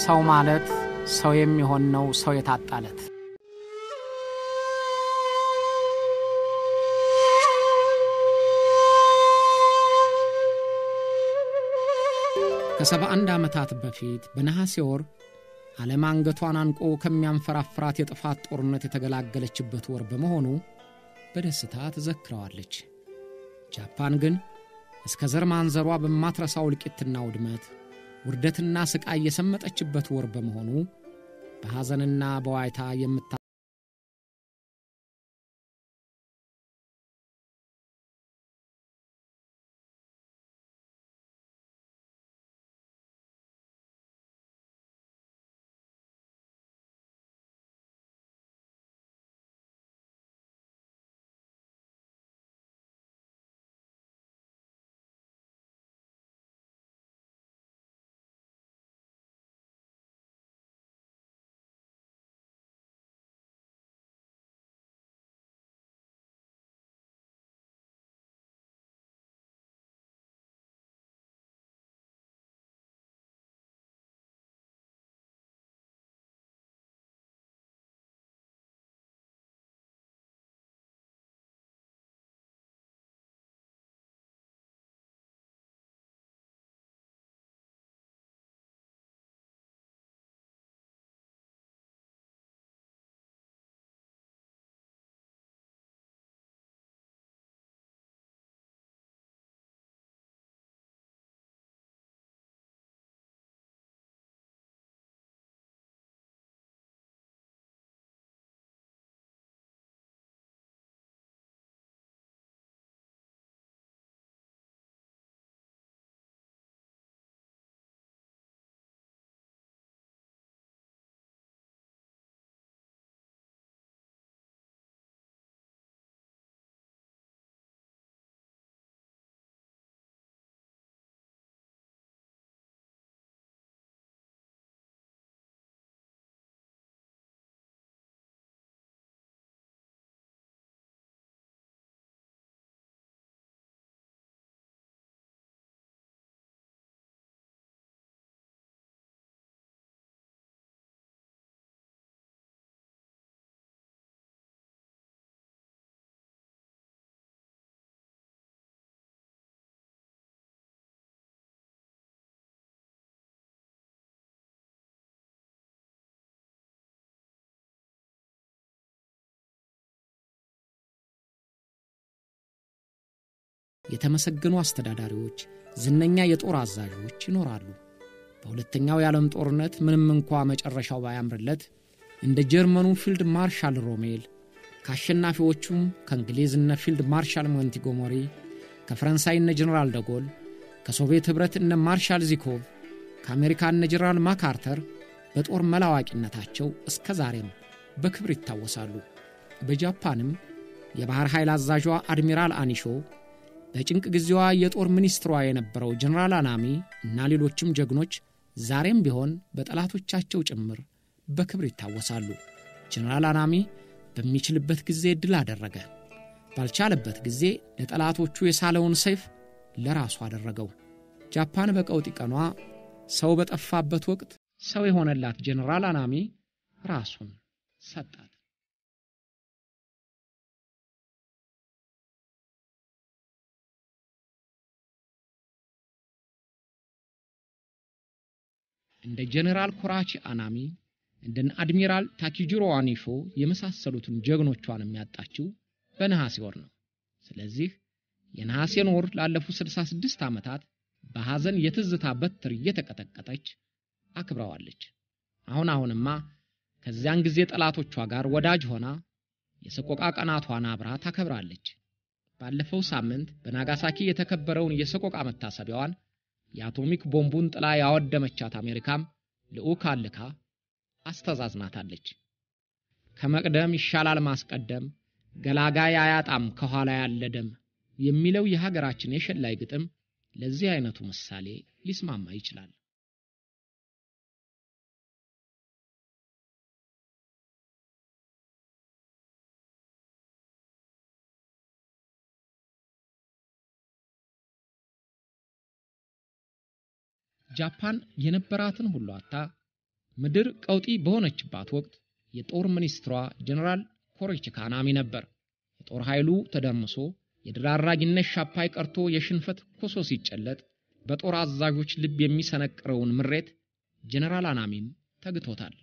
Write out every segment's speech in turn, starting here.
ሰው ማለት ሰው የሚሆን ነው ሰው የታጣለት። ከሰባ አንድ ዓመታት በፊት በነሐሴ ወር ዓለም አንገቷን አንቆ ከሚያንፈራፍራት የጥፋት ጦርነት የተገላገለችበት ወር በመሆኑ በደስታ ትዘክረዋለች። ጃፓን ግን እስከ ዘር ማንዘሯ በማትረሳው እልቂትና ውድመት ውርደትና ሥቃይ የሰመጠችበት ወር በመሆኑ በሐዘንና በዋይታ የምታ የተመሰገኑ አስተዳዳሪዎች፣ ዝነኛ የጦር አዛዦች ይኖራሉ። በሁለተኛው የዓለም ጦርነት ምንም እንኳ መጨረሻው ባያምርለት እንደ ጀርመኑ ፊልድ ማርሻል ሮሜል ከአሸናፊዎቹም ከእንግሊዝ እነ ፊልድ ማርሻል ሞንቲጎመሪ፣ ከፈረንሳይ እነ ጀኔራል ደጎል፣ ከሶቪየት ኅብረት እነ ማርሻል ዙኮቭ፣ ከአሜሪካ እነ ጀኔራል ማካርተር በጦር መላ አዋቂነታቸው እስከ ዛሬም በክብር ይታወሳሉ። በጃፓንም የባሕር ኃይል አዛዧ አድሚራል አኒሾ በጭንቅ ጊዜዋ የጦር ሚኒስትሯ የነበረው ጀኔራል አናሚ እና ሌሎችም ጀግኖች ዛሬም ቢሆን በጠላቶቻቸው ጭምር በክብር ይታወሳሉ። ጀኔራል አናሚ በሚችልበት ጊዜ ድል አደረገ። ባልቻለበት ጊዜ ለጠላቶቹ የሳለውን ሰይፍ ለራሱ አደረገው። ጃፓን በቀውጢ ቀኗ ሰው በጠፋበት ወቅት ሰው የሆነላት ጀኔራል አናሚ ራሱን ሰጣት። እንደ ጀኔራል ኮራቺ አናሚ እንደ አድሚራል ታኪጂሮ አኒሾ የመሳሰሉትን ጀግኖቿን የሚያጣችው በነሐሴ ወር ነው። ስለዚህ የነሐሴን ወር ላለፉት 66 ዓመታት በሐዘን የትዝታ በትር እየተቀጠቀጠች አክብረዋለች። አሁን አሁንማ ከዚያን ጊዜ ጠላቶቿ ጋር ወዳጅ ሆና የሰቆቃ ቀናቷን አብራ ታከብራለች። ባለፈው ሳምንት በናጋሳኪ የተከበረውን የሰቆቃ መታሰቢያዋን የአቶሚክ ቦምቡን ጥላ ያወደመቻት አሜሪካም ልዑካን ልካ አስተዛዝናታለች። ከመቅደም ይሻላል ማስቀደም፣ ገላጋይ አያጣም ከኋላ ያለ ደም የሚለው የሀገራችን የሸላይ ግጥም ለዚህ አይነቱ ምሳሌ ሊስማማ ይችላል። ጃፓን የነበራትን ሁሉ አታ ምድር ቀውጢ በሆነችባት ወቅት የጦር ሚኒስትሯ ጀኔራል ኮሮቺካ ናሚ ነበር። የጦር ኃይሉ ተደርምሶ የድል አድራጊነት ሻፓይ ቀርቶ የሽንፈት ኮሶ ሲጨለጥ በጦር አዛዦች ልብ የሚሰነቅረውን ምሬት ጀኔራል አናሚም ተግቶታል።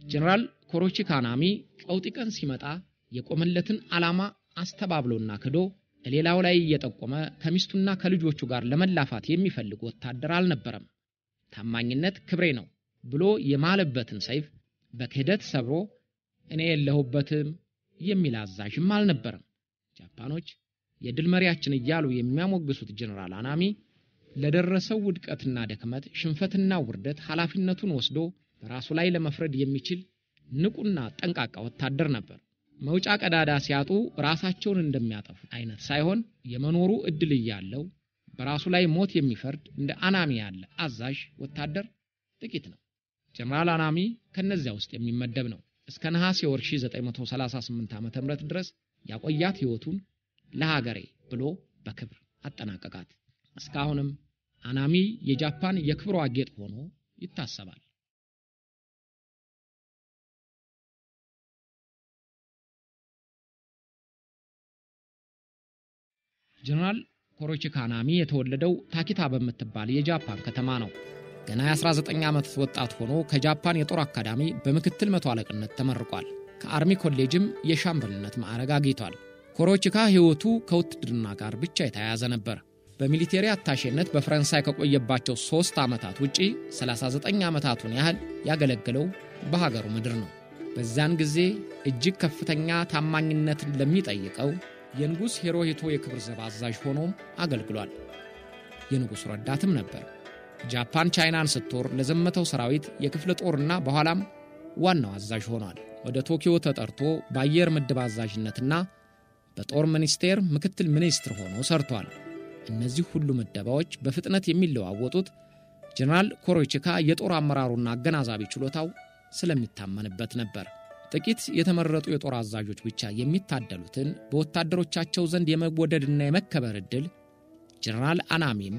ጀኔራል ኮሮቺካ ናሚ ቀውጢ ቀን ሲመጣ የቆመለትን ዓላማ አስተባብሎና ክዶ ሌላው ላይ እየጠቆመ ከሚስቱና ከልጆቹ ጋር ለመላፋት የሚፈልግ ወታደር አልነበረም። ታማኝነት ክብሬ ነው ብሎ የማለበትን ሰይፍ በክህደት ሰብሮ እኔ የለሁበትም የሚል አዛዥም አልነበረም። ጃፓኖች የድል መሪያችን እያሉ የሚያሞግሱት ጀኔራል አናሚ ለደረሰው ውድቀትና ድክመት፣ ሽንፈትና ውርደት ኃላፊነቱን ወስዶ በራሱ ላይ ለመፍረድ የሚችል ንቁና ጠንቃቃ ወታደር ነበር። መውጫ ቀዳዳ ሲያጡ ራሳቸውን እንደሚያጠፉ አይነት ሳይሆን የመኖሩ እድል እያለው በራሱ ላይ ሞት የሚፈርድ እንደ አናሚ ያለ አዛዥ ወታደር ጥቂት ነው። ጀነራል አናሚ ከነዚያ ውስጥ የሚመደብ ነው። እስከ ነሐሴ ወር 1938 ዓ.ም ድረስ ያቆያት ሕይወቱን ለሀገሬ ብሎ በክብር አጠናቀቃት። እስካሁንም አናሚ የጃፓን የክብሯ ጌጥ ሆኖ ይታሰባል። ጀነራል ኮሮቺካ ናሚ የተወለደው ታኪታ በምትባል የጃፓን ከተማ ነው። ገና የ19 ዓመት ወጣት ሆኖ ከጃፓን የጦር አካዳሚ በምክትል መቶ አለቅነት ተመርቋል። ከአርሚ ኮሌጅም የሻምበልነት ማዕረግ አግኝቷል። ኮሮቺካ ሕይወቱ ከውትድርና ጋር ብቻ የተያያዘ ነበር። በሚሊቴሪ አታሼነት በፈረንሳይ ከቆየባቸው ሦስት ዓመታት ውጪ 39 ዓመታቱን ያህል ያገለገለው በሀገሩ ምድር ነው። በዚያን ጊዜ እጅግ ከፍተኛ ታማኝነትን ለሚጠይቀው የንጉሥ ሂሮሂቶ የክብር ዘብ አዛዥ ሆኖም አገልግሏል። የንጉሡ ረዳትም ነበር። ጃፓን ቻይናን ስትወር ለዘመተው ሰራዊት የክፍለ ጦርና በኋላም ዋናው አዛዥ ሆኗል። ወደ ቶኪዮ ተጠርቶ በአየር ምድብ አዛዥነትና በጦር ሚኒስቴር ምክትል ሚኒስትር ሆኖ ሰርቷል። እነዚህ ሁሉ ምደባዎች በፍጥነት የሚለዋወጡት ጀነራል ኮሮቺካ የጦር አመራሩና አገናዛቢ ችሎታው ስለሚታመንበት ነበር። ጥቂት የተመረጡ የጦር አዛዦች ብቻ የሚታደሉትን በወታደሮቻቸው ዘንድ የመወደድና የመከበር ዕድል ጀነራል አናሚም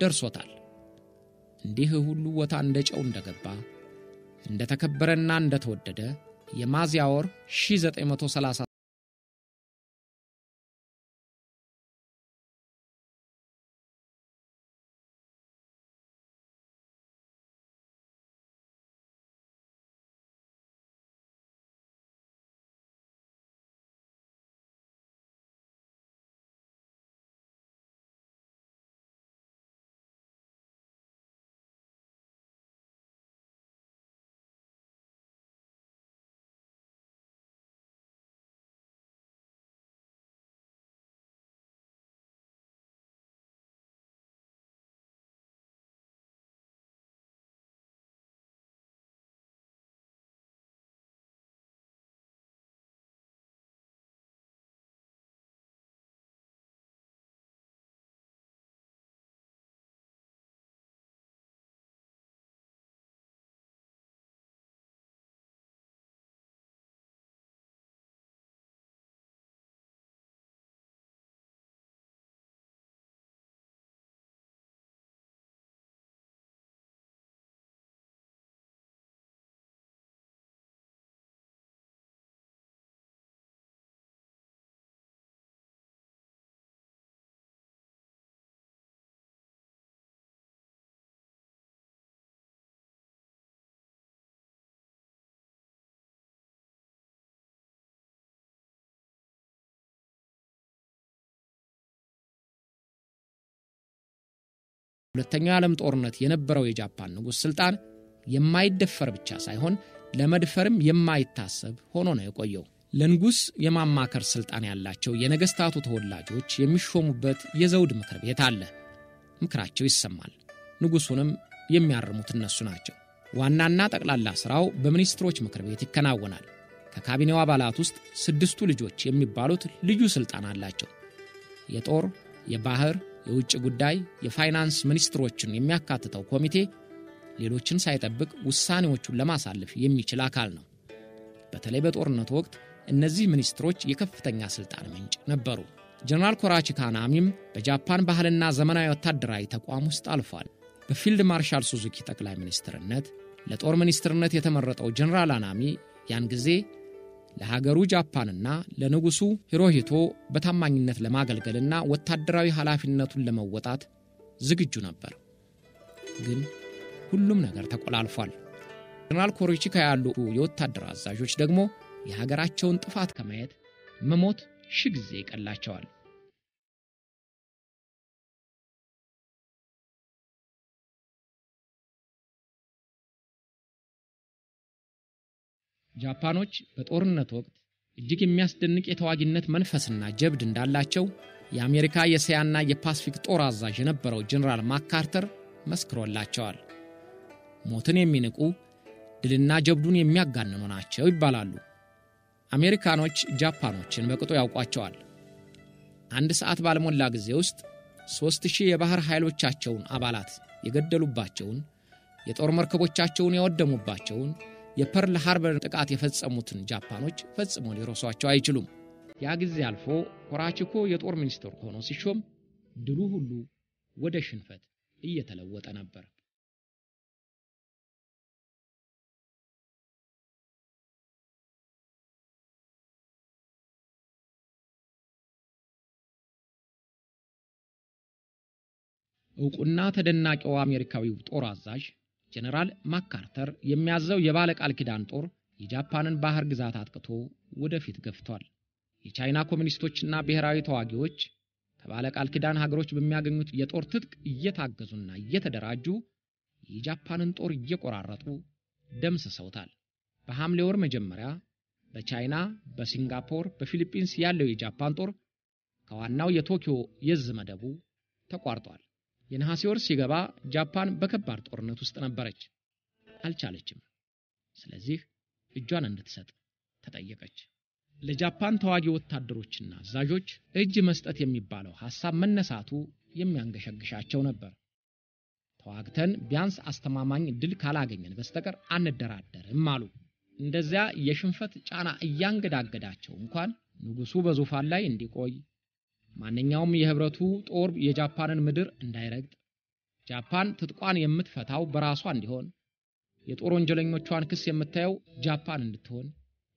ደርሶታል። እንዲህ ሁሉ ቦታ እንደ ጨው እንደገባ እንደተከበረና እንደተወደደ የሚያዝያ ወር 1930 ሁለተኛው የዓለም ጦርነት የነበረው የጃፓን ንጉሥ ሥልጣን የማይደፈር ብቻ ሳይሆን ለመድፈርም የማይታሰብ ሆኖ ነው የቆየው። ለንጉሥ የማማከር ሥልጣን ያላቸው የነገሥታቱ ተወላጆች የሚሾሙበት የዘውድ ምክር ቤት አለ። ምክራቸው ይሰማል። ንጉሡንም የሚያርሙት እነሱ ናቸው። ዋናና ጠቅላላ ሥራው በሚኒስትሮች ምክር ቤት ይከናወናል። ከካቢኔው አባላት ውስጥ ስድስቱ ልጆች የሚባሉት ልዩ ሥልጣን አላቸው። የጦር፣ የባህር፣ የውጭ ጉዳይ፣ የፋይናንስ ሚኒስትሮችን የሚያካትተው ኮሚቴ ሌሎችን ሳይጠብቅ ውሳኔዎቹን ለማሳለፍ የሚችል አካል ነው። በተለይ በጦርነቱ ወቅት እነዚህ ሚኒስትሮች የከፍተኛ ሥልጣን ምንጭ ነበሩ። ጀነራል ኮራቺካ ናሚም በጃፓን ባህልና ዘመናዊ ወታደራዊ ተቋም ውስጥ አልፏል። በፊልድ ማርሻል ሱዙኪ ጠቅላይ ሚኒስትርነት ለጦር ሚኒስትርነት የተመረጠው ጀኔራል አናሚ ያን ጊዜ ለሀገሩ ጃፓንና ለንጉሡ ሂሮሂቶ በታማኝነት ለማገልገልና ወታደራዊ ኃላፊነቱን ለመወጣት ዝግጁ ነበር። ግን ሁሉም ነገር ተቆላልፏል። ጀኔራል ኮሪቺካ ያሉ የወታደር አዛዦች ደግሞ የሀገራቸውን ጥፋት ከማየት መሞት ሺህ ጊዜ ይቀላቸዋል። ጃፓኖች በጦርነት ወቅት እጅግ የሚያስደንቅ የተዋጊነት መንፈስና ጀብድ እንዳላቸው የአሜሪካ የእስያና የፓስፊክ ጦር አዛዥ የነበረው ጀኔራል ማካርተር መስክሮላቸዋል። ሞትን የሚንቁ ድልና ጀብዱን የሚያጋንኑ ናቸው ይባላሉ። አሜሪካኖች ጃፓኖችን በቅጡ ያውቋቸዋል። አንድ ሰዓት ባልሞላ ጊዜ ውስጥ ሦስት ሺህ የባሕር ኃይሎቻቸውን አባላት የገደሉባቸውን፣ የጦር መርከቦቻቸውን ያወደሙባቸውን የፐርል ሃርበር ጥቃት የፈጸሙትን ጃፓኖች ፈጽሞ ሊረሷቸው አይችሉም። ያ ጊዜ አልፎ ኮራችኮ የጦር ሚኒስትር ሆኖ ሲሾም ድሉ ሁሉ ወደ ሽንፈት እየተለወጠ ነበር። ዕውቁና ተደናቂው አሜሪካዊው ጦር አዛዥ ጀነራል ማካርተር የሚያዘው የባለ ቃል ኪዳን ጦር የጃፓንን ባህር ግዛት አጥቅቶ ወደፊት ገፍቷል። የቻይና ኮሚኒስቶችና ብሔራዊ ተዋጊዎች ከባለ ቃል ኪዳን ሀገሮች በሚያገኙት የጦር ትጥቅ እየታገዙና እየተደራጁ የጃፓንን ጦር እየቆራረጡ ደምስሰውታል። በሐምሌ ወር መጀመሪያ በቻይና፣ በሲንጋፖር፣ በፊሊፒንስ ያለው የጃፓን ጦር ከዋናው የቶኪዮ የዝ መደቡ ተቋርጧል። የነሐሴ ወር ሲገባ ጃፓን በከባድ ጦርነት ውስጥ ነበረች። አልቻለችም። ስለዚህ እጇን እንድትሰጥ ተጠየቀች። ለጃፓን ተዋጊ ወታደሮችና አዛዦች እጅ መስጠት የሚባለው ሐሳብ መነሳቱ የሚያንገሸግሻቸው ነበር። ተዋግተን ቢያንስ አስተማማኝ ድል ካላገኘን በስተቀር አንደራደርም አሉ። እንደዚያ የሽንፈት ጫና እያንገዳገዳቸው እንኳን ንጉሡ በዙፋን ላይ እንዲቆይ ማንኛውም የህብረቱ ጦር የጃፓንን ምድር እንዳይረግጥ፣ ጃፓን ትጥቋን የምትፈታው በራሷ እንዲሆን፣ የጦር ወንጀለኞቿን ክስ የምታየው ጃፓን እንድትሆን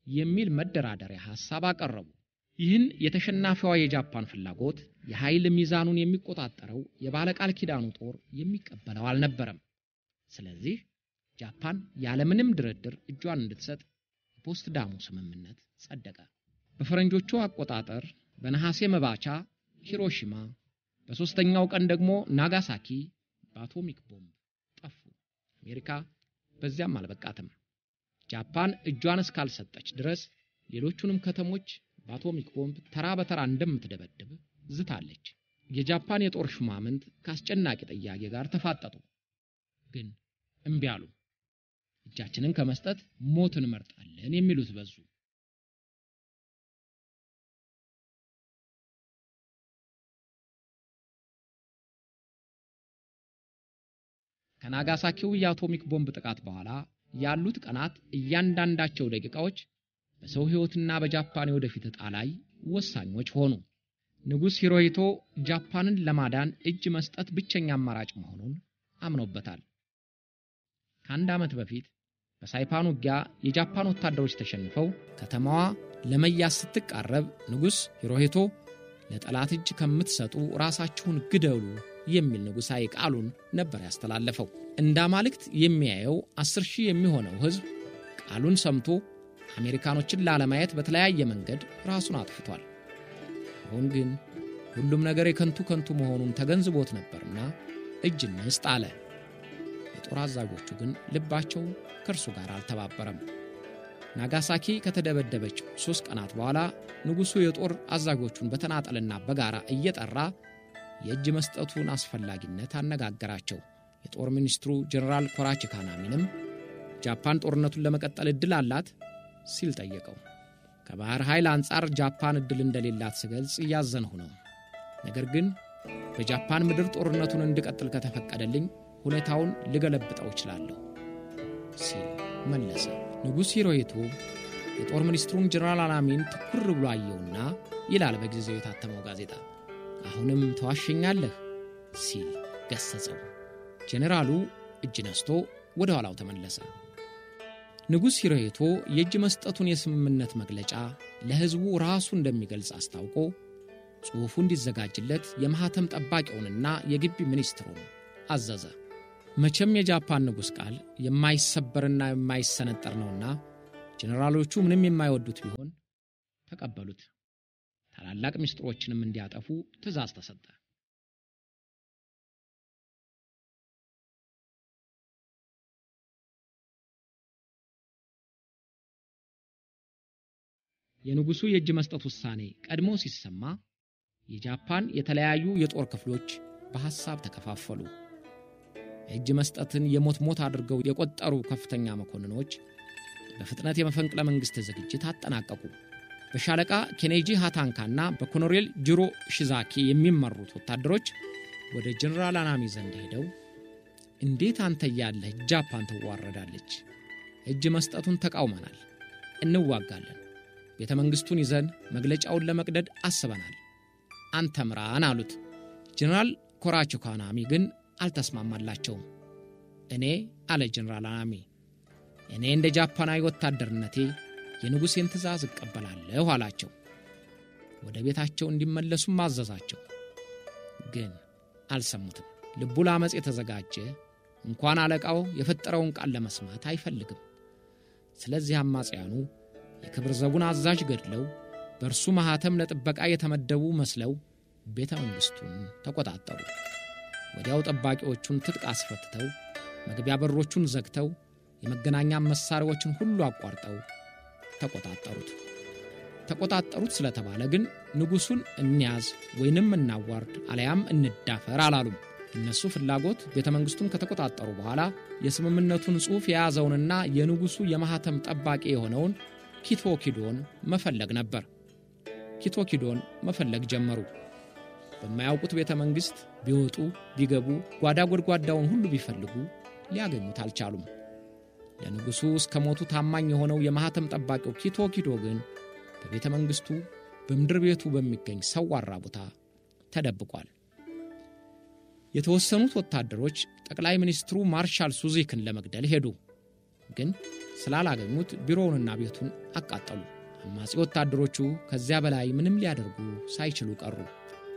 የሚል መደራደሪያ ሐሳብ አቀረቡ። ይህን የተሸናፊዋ የጃፓን ፍላጎት የኃይል ሚዛኑን የሚቆጣጠረው የባለቃል ኪዳኑ ጦር የሚቀበለው አልነበረም። ስለዚህ ጃፓን ያለምንም ድርድር እጇን እንድትሰጥ የፖትስዳሙ ስምምነት ጸደቀ። በፈረንጆቹ አቆጣጠር በነሐሴ መባቻ ሂሮሺማ፣ በሦስተኛው ቀን ደግሞ ናጋሳኪ በአቶሚክ ቦምብ ጠፉ። አሜሪካ በዚያም አልበቃትም። ጃፓን እጇን እስካልሰጠች ድረስ ሌሎቹንም ከተሞች በአቶሚክ ቦምብ ተራ በተራ እንደምትደበድብ ዝታለች። የጃፓን የጦር ሹማምንት ከአስጨናቂ ጥያቄ ጋር ተፋጠጡ፣ ግን እምቢ አሉ። እጃችንን ከመስጠት ሞት እንመርጣለን የሚሉት በዙ። ከናጋሳኪው የአቶሚክ ቦምብ ጥቃት በኋላ ያሉት ቀናት እያንዳንዳቸው ደቂቃዎች በሰው ሕይወትና በጃፓን የወደፊት ዕጣ ላይ ወሳኞች ሆኑ። ንጉሥ ሂሮሂቶ ጃፓንን ለማዳን እጅ መስጠት ብቸኛ አማራጭ መሆኑን አምኖበታል። ከአንድ ዓመት በፊት በሳይፓን ውጊያ የጃፓን ወታደሮች ተሸንፈው ከተማዋ ለመያዝ ስትቃረብ ንጉሥ ሂሮሂቶ ለጠላት እጅ ከምትሰጡ ራሳችሁን ግደሉ የሚል ንጉሣዊ ቃሉን ነበር ያስተላለፈው። እንደ አማልክት የሚያየው አስር ሺህ የሚሆነው ሕዝብ ቃሉን ሰምቶ አሜሪካኖችን ላለማየት በተለያየ መንገድ ራሱን አጥፍቷል። አሁን ግን ሁሉም ነገር የከንቱ ከንቱ መሆኑን ተገንዝቦት ነበርና እጅ እንስጥ አለ። የጦር አዛዦቹ ግን ልባቸው ከእርሱ ጋር አልተባበረም። ናጋሳኪ ከተደበደበች ሦስት ቀናት በኋላ ንጉሡ የጦር አዛዦቹን በተናጠልና በጋራ እየጠራ የእጅ መስጠቱን አስፈላጊነት አነጋገራቸው። የጦር ሚኒስትሩ ጀኔራል ኮራቺ ካናሚንም ጃፓን ጦርነቱን ለመቀጠል ዕድል አላት ሲል ጠየቀው። ከባሕር ኃይል አንጻር ጃፓን ዕድል እንደሌላት ስገልጽ እያዘንሁ ነው። ነገር ግን በጃፓን ምድር ጦርነቱን እንድቀጥል ከተፈቀደልኝ ሁኔታውን ልገለብጠው እችላለሁ ሲል መለሰ። ንጉሥ ሂሮሂቶ የጦር ሚኒስትሩን ጀኔራል አናሚን ትኩር ብሎ አየውና ይላል በጊዜው የታተመው ጋዜጣ አሁንም ተዋሸኛለህ ሲል ገሰጸው። ጄኔራሉ እጅ ነስቶ ወደ ኋላው ተመለሰ። ንጉሥ ሂሮሂቶ የእጅ መስጠቱን የስምምነት መግለጫ ለሕዝቡ ራሱ እንደሚገልጽ አስታውቆ ጽሑፉ እንዲዘጋጅለት የማኅተም ጠባቂውንና የግቢ ሚኒስትሩን አዘዘ። መቼም የጃፓን ንጉሥ ቃል የማይሰበርና የማይሰነጠር ነውና ጄኔራሎቹ ምንም የማይወዱት ቢሆን ተቀበሉት። ታላላቅ ምስጢሮችንም እንዲያጠፉ ትእዛዝ ተሰጠ። የንጉሡ የእጅ መስጠት ውሳኔ ቀድሞ ሲሰማ የጃፓን የተለያዩ የጦር ክፍሎች በሐሳብ ተከፋፈሉ። የእጅ መስጠትን የሞት ሞት አድርገው የቆጠሩ ከፍተኛ መኮንኖች በፍጥነት የመፈንቅለ መንግሥት ዝግጅት አጠናቀቁ። በሻለቃ ኬኔጂ ሃታንካና በኮሎኔል ጅሮ ሽዛኪ የሚመሩት ወታደሮች ወደ ጀኔራል አናሚ ዘንድ ሄደው እንዴት አንተ እያለህ ጃፓን ትዋረዳለች? እጅ መስጠቱን ተቃውመናል፣ እንዋጋለን። ቤተ መንግሥቱን ይዘን መግለጫውን ለመቅደድ አስበናል፣ አንተ ምራን አሉት። ጀኔራል ኮራቾ አናሚ ግን አልተስማማላቸውም። እኔ አለ ጀኔራል አናሚ እኔ እንደ ጃፓናዊ ወታደርነቴ የንጉሴን ትእዛዝ እቀበላለሁ አላቸው። ወደ ቤታቸው እንዲመለሱም አዘዛቸው። ግን አልሰሙትም። ልቡ ለአመፅ የተዘጋጀ እንኳን አለቃው የፈጠረውን ቃል ለመስማት አይፈልግም። ስለዚህ አማጽያኑ የክብር ዘቡን አዛዥ ገድለው በእርሱ ማኅተም ለጥበቃ የተመደቡ መስለው ቤተ መንግሥቱን ተቆጣጠሩ። ወዲያው ጠባቂዎቹን ትጥቅ አስፈትተው መግቢያ በሮቹን ዘግተው የመገናኛ መሳሪያዎችን ሁሉ አቋርጠው ተቆጣጠሩት። ተቆጣጠሩት ስለተባለ ግን ንጉሡን እንያዝ ወይንም እናዋርድ አለያም እንዳፈር አላሉም። እነሱ ፍላጎት ቤተ መንግሥቱን ከተቆጣጠሩ በኋላ የስምምነቱን ጽሑፍ የያዘውንና የንጉሡ የማኅተም ጠባቂ የሆነውን ኪቶ ኪዶን መፈለግ ነበር። ኪቶ ኪዶን መፈለግ ጀመሩ። በማያውቁት ቤተ መንግሥት ቢወጡ ቢገቡ፣ ጓዳ ጎድጓዳውን ሁሉ ቢፈልጉ ሊያገኙት አልቻሉም። ለንጉሡ እስከ ሞቱ ታማኝ የሆነው የማኅተም ጠባቂው ኪቶ ኪዶ ግን በቤተ መንግሥቱ በምድር ቤቱ በሚገኝ ሰዋራ ቦታ ተደብቋል። የተወሰኑት ወታደሮች ጠቅላይ ሚኒስትሩ ማርሻል ሱዚክን ለመግደል ሄዱ። ግን ስላላገኙት ቢሮውንና ቤቱን አቃጠሉ። አማጺ ወታደሮቹ ከዚያ በላይ ምንም ሊያደርጉ ሳይችሉ ቀሩ።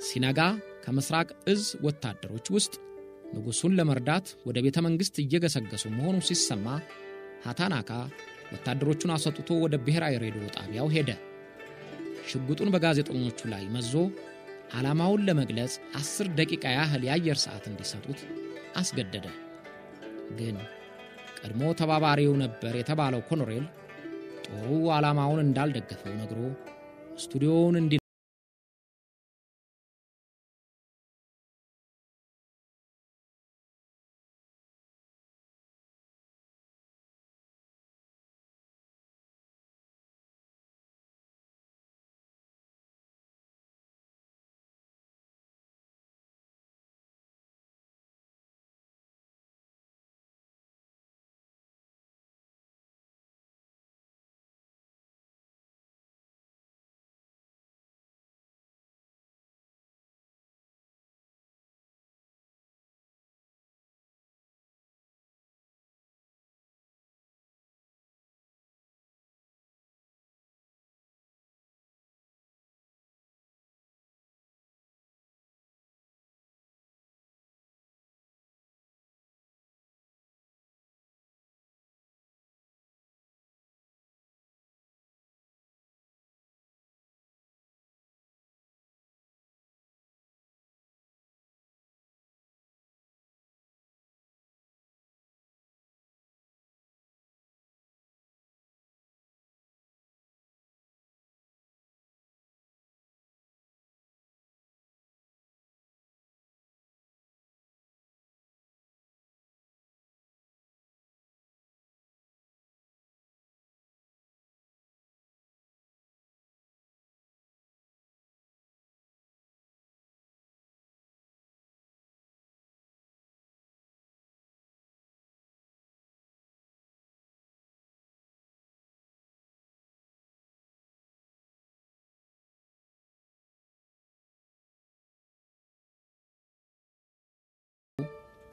ሲነጋ ከምሥራቅ እዝ ወታደሮች ውስጥ ንጉሡን ለመርዳት ወደ ቤተ መንግሥት እየገሰገሱ መሆኑ ሲሰማ ሃታናካ ወታደሮቹን አሰጥቶ ወደ ብሔራዊ ሬዲዮ ጣቢያው ሄደ። ሽጉጡን በጋዜጠኞቹ ላይ መዞ ዓላማውን ለመግለጽ አስር ደቂቃ ያህል የአየር ሰዓት እንዲሰጡት አስገደደ። ግን ቀድሞ ተባባሪው ነበር የተባለው ኮሎኔል ጦሩ ዓላማውን እንዳልደገፈው ነግሮ ስቱዲዮውን እንዲ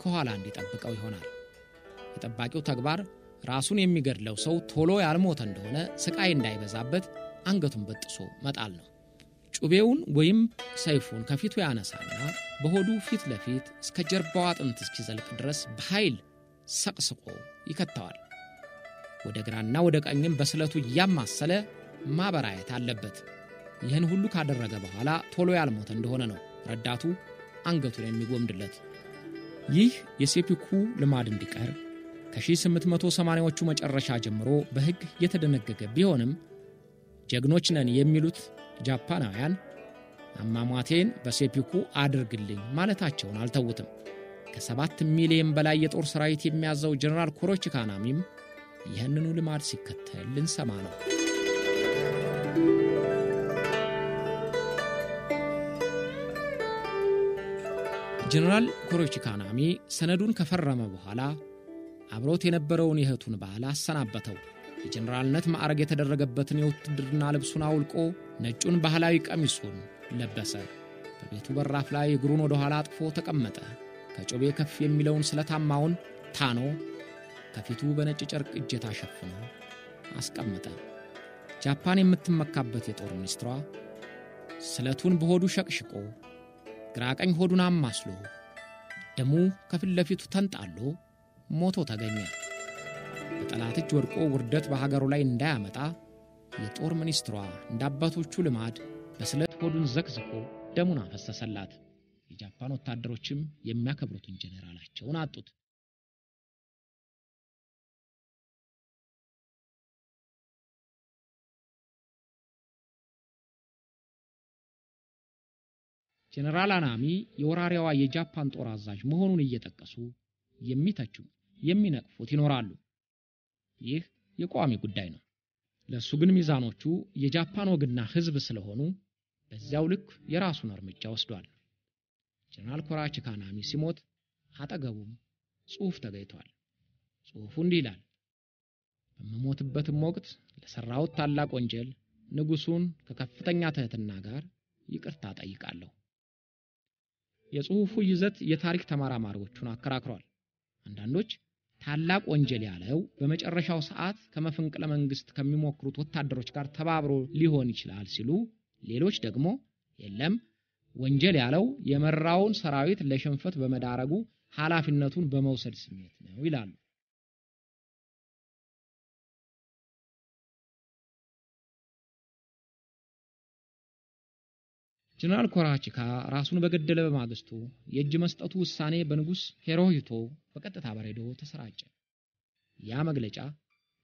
ከኋላ እንዲጠብቀው ይሆናል። የጠባቂው ተግባር ራሱን የሚገድለው ሰው ቶሎ ያልሞተ እንደሆነ ስቃይ እንዳይበዛበት አንገቱን በጥሶ መጣል ነው። ጩቤውን ወይም ሰይፉን ከፊቱ ያነሳና በሆዱ ፊት ለፊት እስከ ጀርባው አጥንት እስኪዘልቅ ድረስ በኃይል ሰቅስቆ ይከተዋል። ወደ ግራና ወደ ቀኝም በስለቱ እያማሰለ ማበራየት አለበት። ይህን ሁሉ ካደረገ በኋላ ቶሎ ያልሞተ እንደሆነ ነው ረዳቱ አንገቱን የሚጎምድለት። ይህ የሴፒኩ ልማድ እንዲቀር ከ1880ዎቹ መጨረሻ ጀምሮ በሕግ የተደነገገ ቢሆንም ጀግኖች ነን የሚሉት ጃፓናውያን አሟሟቴን በሴፒኩ አድርግልኝ ማለታቸውን አልተዉትም። ከሰባት ሚሊዮን በላይ የጦር ሠራዊት የሚያዘው ጀኔራል ኮሮች ካናሚም ይህንኑ ልማድ ሲከተል ልንሰማ ነው። ጀኔራል ኮሮች ካናሚ ሰነዱን ከፈረመ በኋላ አብሮት የነበረውን የእህቱን ባል አሰናበተው። የጀኔራልነት ማዕረግ የተደረገበትን የውትድርና ልብሱን አውልቆ ነጩን ባህላዊ ቀሚሱን ለበሰ። በቤቱ በራፍ ላይ እግሩን ወደ ኋላ አጥፎ ተቀመጠ። ከጮቤ ከፍ የሚለውን ስለታማውን ታኖ ከፊቱ በነጭ ጨርቅ እጀታ ሸፍኖ አስቀመጠ። ጃፓን የምትመካበት የጦር ሚኒስትሯ ስለቱን በሆዱ ሸቅሽቆ ግራ ቀኝ ሆዱን አማስሎ ደሙ ከፊት ለፊቱ ተንጣሎ ሞቶ ተገኘ። በጠላት እጅ ወድቆ ውርደት በሀገሩ ላይ እንዳያመጣ የጦር ሚኒስትሯ እንደ አባቶቹ ልማድ በስለት ሆዱን ዘክዝኮ ደሙን አፈሰሰላት። የጃፓን ወታደሮችም የሚያከብሩትን ጄኔራላቸውን አጡት። ጄኔራል አናሚ የወራሪያዋ የጃፓን ጦር አዛዥ መሆኑን እየጠቀሱ የሚተቹ የሚነቅፉት ይኖራሉ። ይህ የቋሚ ጉዳይ ነው። ለእሱ ግን ሚዛኖቹ የጃፓን ወግና ሕዝብ ስለሆኑ በዚያው ልክ የራሱን እርምጃ ወስዷል። ጀነራል ኮራች ካናሚ ሲሞት አጠገቡም ጽሑፍ ተገኝቷል። ጽሑፉ እንዲህ ይላል። በምሞትበትም ወቅት ለሠራሁት ታላቅ ወንጀል ንጉሡን ከከፍተኛ ትሕትና ጋር ይቅርታ ጠይቃለሁ። የጽሑፉ ይዘት የታሪክ ተመራማሪዎቹን አከራክሯል። አንዳንዶች ታላቅ ወንጀል ያለው በመጨረሻው ሰዓት ከመፈንቅለ መንግስት ከሚሞክሩት ወታደሮች ጋር ተባብሮ ሊሆን ይችላል ሲሉ፣ ሌሎች ደግሞ የለም ወንጀል ያለው የመራውን ሰራዊት ለሽንፈት በመዳረጉ ኃላፊነቱን በመውሰድ ስሜት ነው ይላሉ። ጀነራል ኮራቺካ ራሱን በገደለ በማግስቱ የእጅ መስጠቱ ውሳኔ በንጉሥ ሄሮሂቶ በቀጥታ በሬዲዮ ተሰራጨ። ያ መግለጫ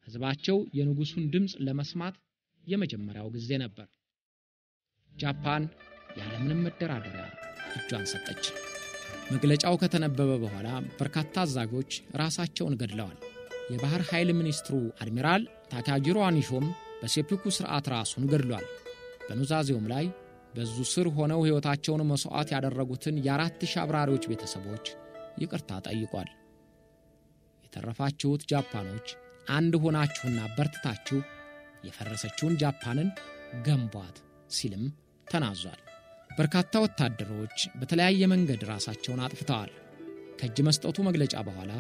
ሕዝባቸው የንጉሡን ድምፅ ለመስማት የመጀመሪያው ጊዜ ነበር። ጃፓን ያለምንም መደራደሪያ እጇን ሰጠች። መግለጫው ከተነበበ በኋላ በርካታ አዛዦች ራሳቸውን ገድለዋል። የባህር ኃይል ሚኒስትሩ አድሚራል ታካጂሮ አኒሾም በሴፒኩ ሥርዓት ራሱን ገድሏል። በኑዛዜውም ላይ በዙ ስር ሆነው ሕይወታቸውን መሥዋዕት ያደረጉትን የአራት ሺህ አብራሪዎች ቤተሰቦች ይቅርታ ጠይቋል። የተረፋችሁት ጃፓኖች አንድ ሆናችሁና በርትታችሁ የፈረሰችውን ጃፓንን ገንቧት ሲልም ተናዟል። በርካታ ወታደሮች በተለያየ መንገድ ራሳቸውን አጥፍተዋል። ከእጅ መስጠቱ መግለጫ በኋላ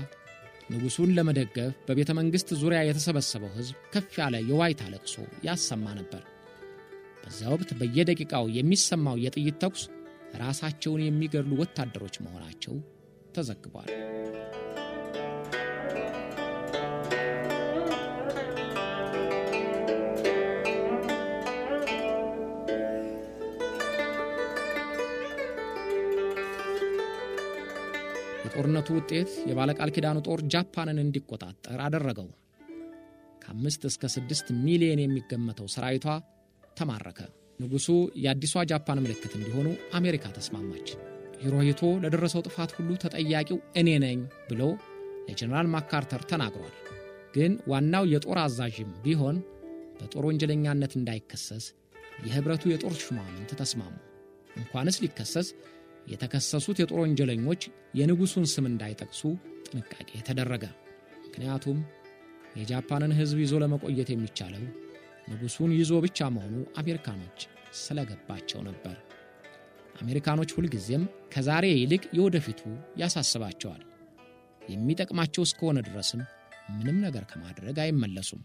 ንጉሡን ለመደገፍ በቤተ መንግሥት ዙሪያ የተሰበሰበው ሕዝብ ከፍ ያለ የዋይታ ለቅሶ ያሰማ ነበር። በዚያ ወቅት በየደቂቃው የሚሰማው የጥይት ተኩስ ራሳቸውን የሚገድሉ ወታደሮች መሆናቸው ተዘግቧል። የጦርነቱ ውጤት የባለቃል ኪዳኑ ጦር ጃፓንን እንዲቆጣጠር አደረገው። ከአምስት እስከ ስድስት ሚሊዮን የሚገመተው ሰራዊቷ ተማረከ። ንጉሡ የአዲሷ ጃፓን ምልክት እንዲሆኑ አሜሪካ ተስማማች። ሂሮሂቶ ለደረሰው ጥፋት ሁሉ ተጠያቂው እኔ ነኝ ብሎ ለጀኔራል ማካርተር ተናግሯል። ግን ዋናው የጦር አዛዥም ቢሆን በጦር ወንጀለኛነት እንዳይከሰስ የኅብረቱ የጦር ሹማምንት ተስማሙ። እንኳንስ ሊከሰስ የተከሰሱት የጦር ወንጀለኞች የንጉሡን ስም እንዳይጠቅሱ ጥንቃቄ ተደረገ። ምክንያቱም የጃፓንን ሕዝብ ይዞ ለመቆየት የሚቻለው ንጉሡን ይዞ ብቻ መሆኑ አሜሪካኖች ስለገባቸው ነበር። አሜሪካኖች ሁልጊዜም ከዛሬ ይልቅ የወደፊቱ ያሳስባቸዋል። የሚጠቅማቸው እስከሆነ ድረስም ምንም ነገር ከማድረግ አይመለሱም።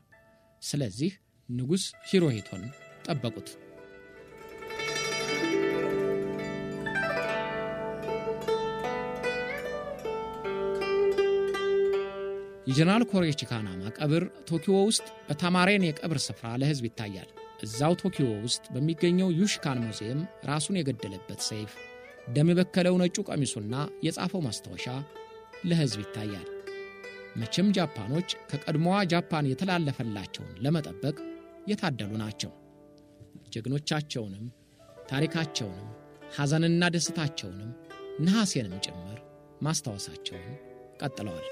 ስለዚህ ንጉሥ ሂሮሂቶን ጠበቁት። የጀነራል ኮሬቺ ካናማ ቀብር ቶኪዮ ውስጥ በታማሬን የቀብር ስፍራ ለሕዝብ ይታያል። እዛው ቶኪዮ ውስጥ በሚገኘው ዩሽካን ሙዚየም ራሱን የገደለበት ሰይፍ፣ ደም የበከለው ነጩ ቀሚሱና የጻፈው ማስታወሻ ለሕዝብ ይታያል። መቼም ጃፓኖች ከቀድሞዋ ጃፓን የተላለፈላቸውን ለመጠበቅ የታደሉ ናቸው። ጀግኖቻቸውንም ታሪካቸውንም ሐዘንና ደስታቸውንም ነሐሴንም ጭምር ማስታወሳቸውን ቀጥለዋል።